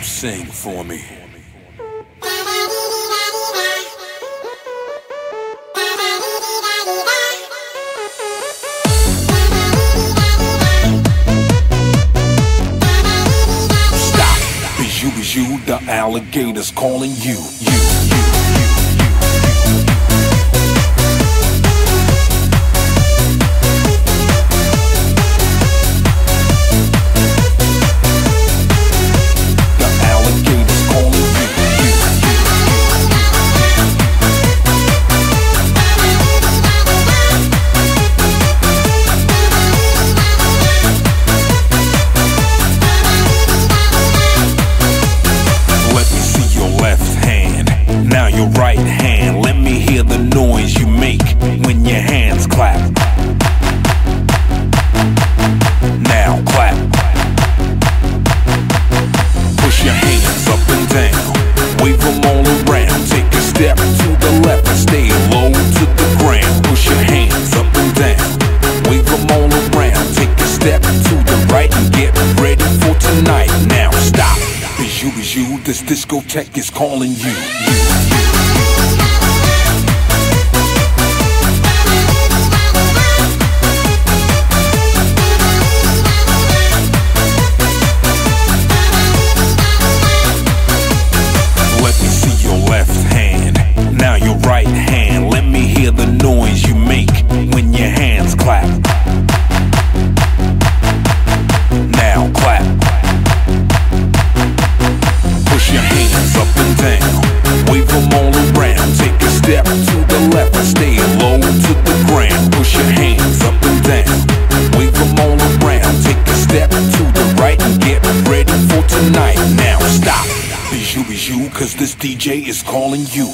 sing for me. Stop. Is you, is you, the alligators calling. You, you, you, your right hand. Let me hear the noise you make when your hands clap. Now clap. Push your hands up and down. Wave them all around. Take a step to the left and stay low to the ground. Push your hands up and down. Wave them all around. Take a step to you, is you, this discotheque is calling you. you. Let up and down. Wave them all around. Take a step to the left stay low to the ground. Push your hands up and down. Wave them all around. Take a step to the right and get ready for tonight. Now stop. Is you, cause this DJ is calling you.